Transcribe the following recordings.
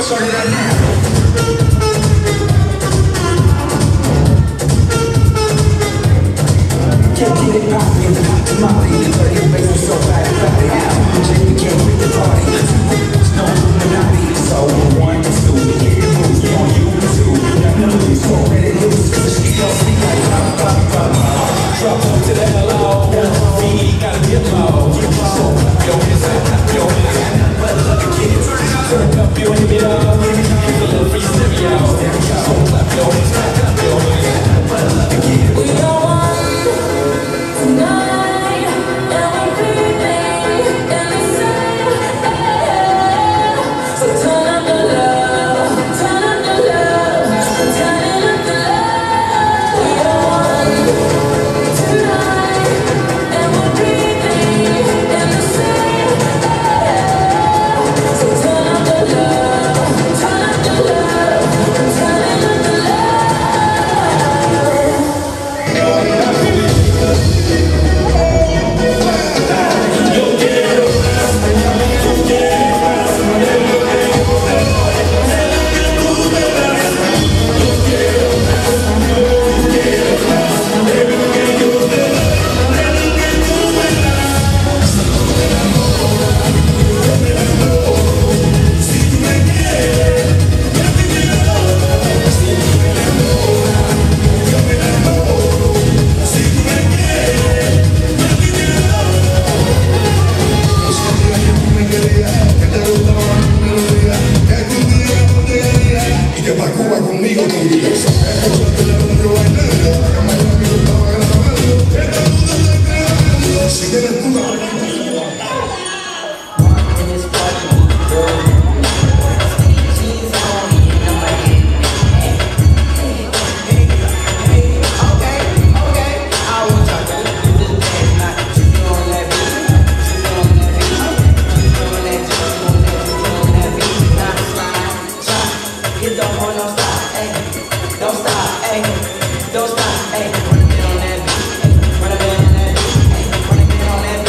Sorry, right now. Can't get it hot tamale, but it makes so bad. Yeah. Don't stop, run a on that. Run a on that. Run a on that.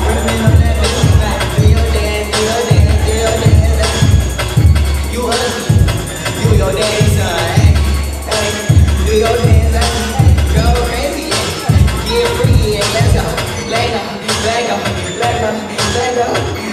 Run a on that do your dance, do your dance, do your dance. You you your do your dance, go crazy, get free, let's go, let go, let go, let go, let go.